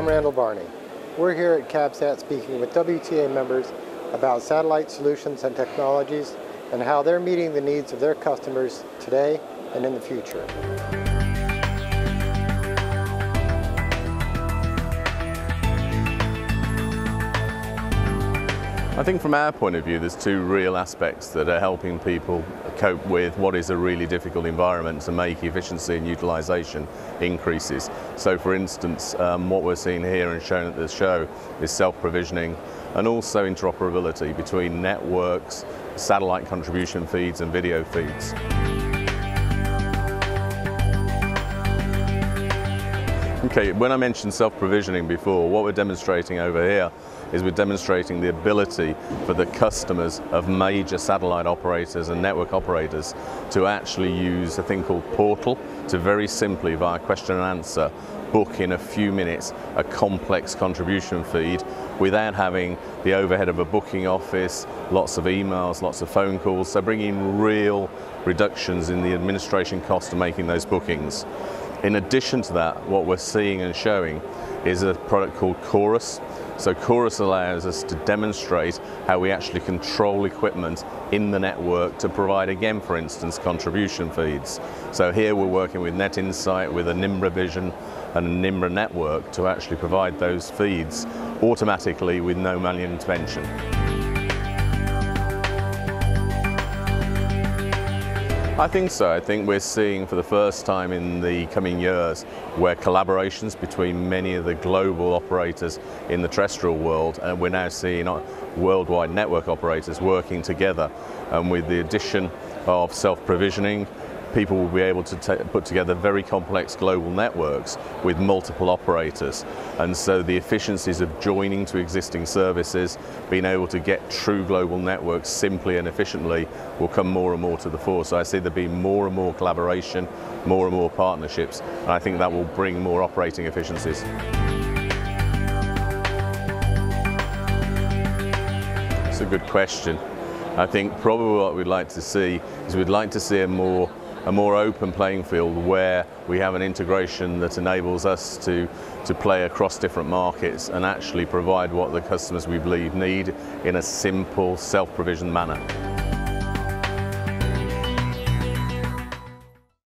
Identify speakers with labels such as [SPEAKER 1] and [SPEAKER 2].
[SPEAKER 1] I'm Randall Barney. We're here at CABSAT speaking with WTA members about satellite solutions and technologies and how they're meeting the needs of their customers today and in the future.
[SPEAKER 2] I think from our point of view, there's two real aspects that are helping people cope with what is a really difficult environment to make efficiency and utilization increases. So for instance, um, what we're seeing here and shown at the show is self-provisioning and also interoperability between networks, satellite contribution feeds and video feeds. Okay, when I mentioned self-provisioning before, what we're demonstrating over here is we're demonstrating the ability for the customers of major satellite operators and network operators to actually use a thing called Portal to very simply, via question and answer, book in a few minutes a complex contribution feed without having the overhead of a booking office, lots of emails, lots of phone calls, so bringing real reductions in the administration cost of making those bookings. In addition to that, what we're seeing and showing is a product called Chorus. So Chorus allows us to demonstrate how we actually control equipment in the network to provide, again, for instance, contribution feeds. So here we're working with NetInsight, with a Nimbra Vision and a Nimbra network to actually provide those feeds automatically with no manual intervention. I think so. I think we're seeing for the first time in the coming years where collaborations between many of the global operators in the terrestrial world, and we're now seeing worldwide network operators working together. And with the addition of self-provisioning, people will be able to put together very complex global networks with multiple operators. And so the efficiencies of joining to existing services, being able to get true global networks simply and efficiently will come more and more to the fore. So I see there being more and more collaboration, more and more partnerships, and I think that will bring more operating efficiencies. It's a good question. I think probably what we'd like to see is we'd like to see a more a more open playing field where we have an integration that enables us to, to play across different markets and actually provide what the customers we believe need in a simple, self-provisioned manner.